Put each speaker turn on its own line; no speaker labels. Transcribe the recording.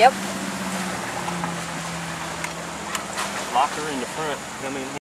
Yep.
Locker in the front. I mean,